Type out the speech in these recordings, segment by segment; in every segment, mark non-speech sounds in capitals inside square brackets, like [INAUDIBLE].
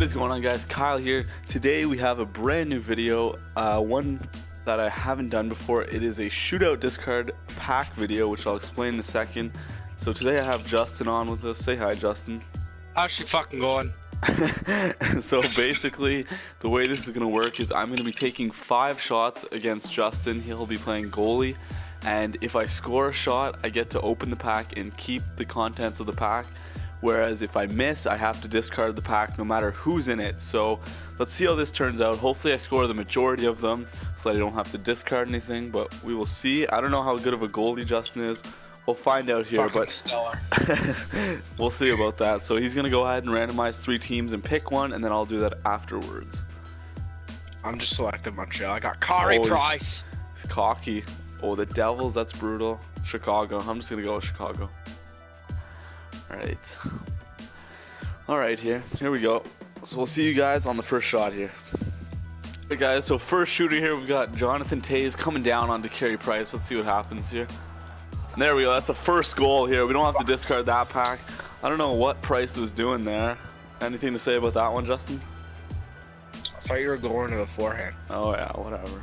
What is going on guys? Kyle here. Today we have a brand new video, uh, one that I haven't done before. It is a shootout discard pack video, which I'll explain in a second. So today I have Justin on with us. Say hi, Justin. How's she fucking going? [LAUGHS] so basically, the way this is going to work is I'm going to be taking five shots against Justin. He'll be playing goalie. And if I score a shot, I get to open the pack and keep the contents of the pack. Whereas if I miss, I have to discard the pack no matter who's in it. So let's see how this turns out. Hopefully I score the majority of them so that I don't have to discard anything, but we will see. I don't know how good of a goalie Justin is. We'll find out here, Fucking but stellar. [LAUGHS] we'll see about that. So he's gonna go ahead and randomize three teams and pick one, and then I'll do that afterwards. I'm just selecting Montreal. I got Carey Oh, he's- Price. He's cocky. Oh, the Devils, that's brutal. Chicago. I'm just gonna go with Chicago. Alright. Alright here. Here we go. So we'll see you guys on the first shot here. Hey guys, so first shooter here we've got Jonathan Toews coming down onto Carey Price. Let's see what happens here. And there we go. That's the first goal here. We don't have to discard that pack. I don't know what Price was doing there. Anything to say about that one, Justin? I thought you were going to the forehand. Oh yeah, whatever.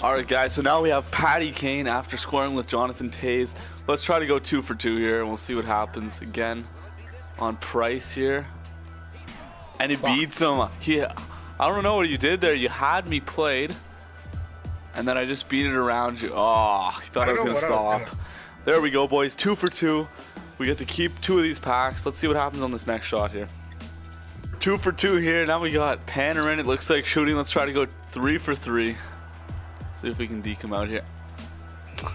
Alright guys, so now we have Patty Kane after scoring with Jonathan Toews. Let's try to go two for two here and we'll see what happens again on Price here. And he Fuck. beats him. He, I don't know what you did there. You had me played. And then I just beat it around you. Oh, he thought I, I was going to know what I stop. There we go, boys. Two for two. We get to keep two of these packs. Let's see what happens on this next shot here. Two for two here. Now we got Panarin. It looks like shooting. Let's try to go three for three. See if we can deke him out here.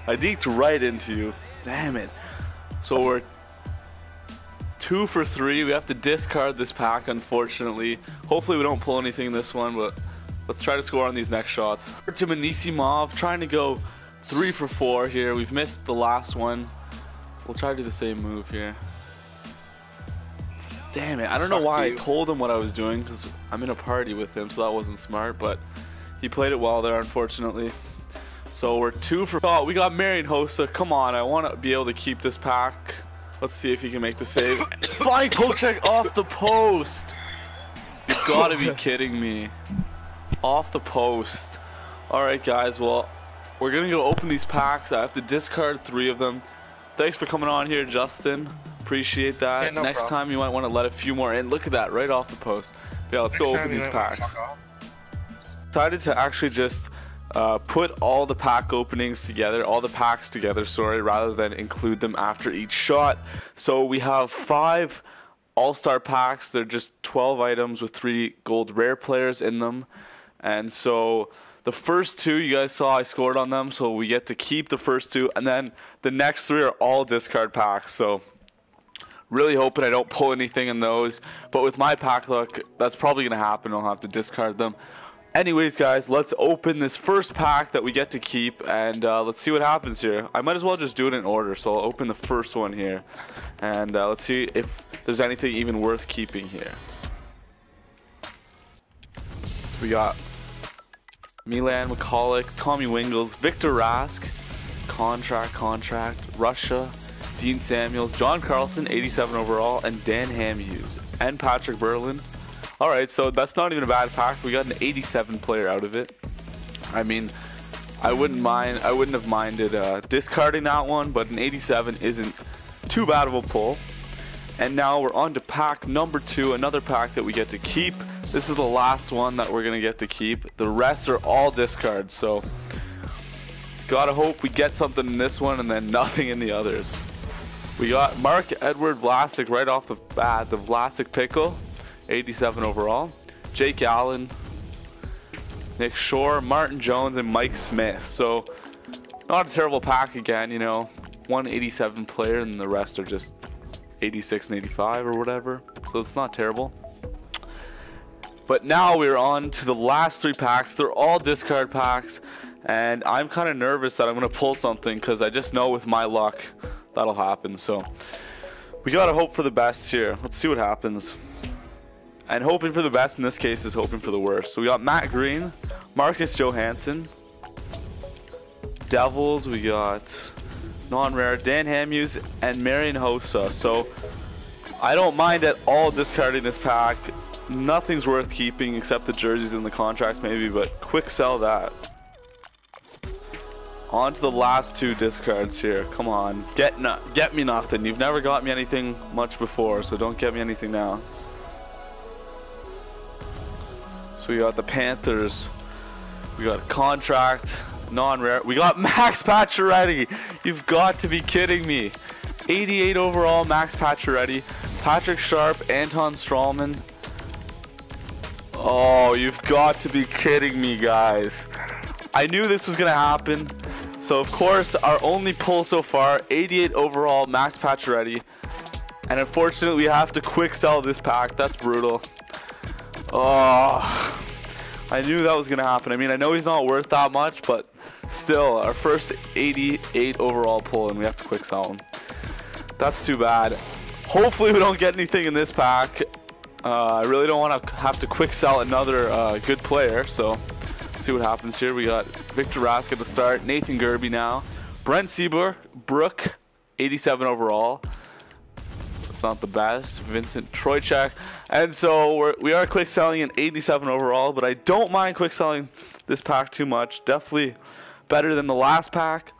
I deked right into you. Damn it. So we're two for three. We have to discard this pack, unfortunately. Hopefully we don't pull anything in this one, but let's try to score on these next shots. Artem Anisimov, trying to go three for four here. We've missed the last one. We'll try to do the same move here. Damn it. I don't know why. I told him what I was doing because I'm in a party with him, so that wasn't smart, but he played it well there, unfortunately. So we're two for. Oh, we got Marian Hossa. Come on, I want to be able to keep this pack. Let's see if he can make the save. [COUGHS] Flying check off the post. You gotta be [COUGHS] kidding me. Off the post. All right, guys. Well, we're gonna go open these packs. I have to discard three of them. Thanks for coming on here, Justin. Appreciate that. Yeah, no Next problem. time you might want to let a few more in. Look at that, right off the post. Yeah, let's go open these packs decided to actually just uh, put all the pack openings together, all the packs together, sorry, rather than include them after each shot. So we have five all-star packs. They're just 12 items with three gold rare players in them. And so the first two you guys saw, I scored on them, so we get to keep the first two. And then the next three are all discard packs. So really hoping I don't pull anything in those. But with my pack luck, that's probably going to happen. I'll have to discard them. Anyways, guys, let's open this first pack that we get to keep, and uh, let's see what happens here. I might as well just do it in order, so I'll open the first one here, and uh, let's see if there's anything even worth keeping here. We got Milan Michalek, Tommy Wingels, Victor Rask, contract, contract, Russia, Dean Samuels, John Carlson, 87 overall, and Dan Hamhuis, and Patrick Berglund. All right, so that's not even a bad pack. We got an 87 player out of it. I mean, I wouldn't mind. I wouldn't have minded uh, discarding that one, but an 87 isn't too bad of a pull. And now we're on to pack number two, another pack that we get to keep. This is the last one that we're gonna get to keep. The rest are all discards, so gotta hope we get something in this one and then [LAUGHS] nothing in the others. We got Mark Edward Vlasic right off the bat, the Vlasic pickle, 87 overall. Jake Allen, Nick Shore, Martin Jones, and Mike Smith. So not a terrible pack again, you know. One 87 player and the rest are just 86 and 85 or whatever. So it's not terrible. But now we're on to the last three packs. They're all discard packs. And I'm kind of nervous that I'm going to pull something because I just know with my luck that'll happen. So we got to hope for the best here. Let's see what happens. And hoping for the best in this case is hoping for the worst. So we got Matt Green, Marcus Johansson, Devils, we got non-rare Dan Hamhuis and Marian Hossa. So I don't mind at all discarding this pack. Nothing's worth keeping except the jerseys and the contracts maybe, but quick sell that. On to the last two discards here. Come on. Get no get me nothing. You've never got me anything much before, so don't get me anything now. So we got the Panthers. We got contract, non-rare. We got [LAUGHS] Max Pacioretty. You've got to be kidding me. 88 overall, Max Pacioretty. Patrick Sharp, Anton Stralman. Oh, you've got to be kidding me, guys. I knew this was going to happen. So, of course, our only pull so far, 88 overall, Max Pacioretty. And unfortunately, we have to quick sell this pack. That's brutal. Oh, I knew that was going to happen. I mean, I know he's not worth that much, but still, our first 88 overall pull, and we have to quick sell him. That's too bad. Hopefully, we don't get anything in this pack. Uh, I really don't want to have to quick sell another uh, good player, so see what happens here. We got Victor Rask at the start, Nathan Gerbe now, Brent Seabrook, Brook, 87 overall. Not the best. Vincent Trocheck. And so we're, we are quick selling an 87 overall, but I don't mind quick selling this pack too much. Definitely better than the last pack.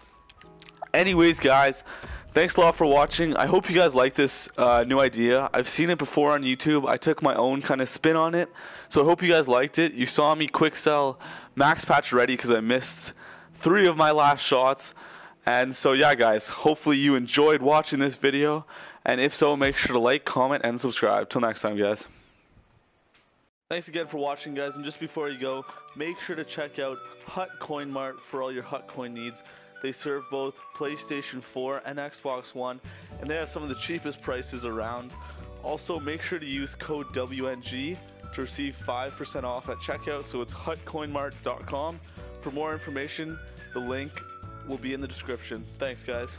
Anyways, guys, thanks a lot for watching. I hope you guys like this uh, new idea. I've seen it before on YouTube. I took my own kind of spin on it. So I hope you guys liked it. You saw me quick sell Max Pacioretty because I missed three of my last shots. And so yeah, guys, hopefully you enjoyed watching this video. And if so, make sure to like, comment, and subscribe. Till next time, guys. Thanks again for watching, guys. And just before you go, make sure to check out Hut Coin Mart for all your Hut Coin needs. They serve both PlayStation 4 and Xbox One, and they have some of the cheapest prices around. Also, make sure to use code WNG to receive 5% off at checkout. So it's hutcoinmart.com. For more information, the link will be in the description. Thanks, guys.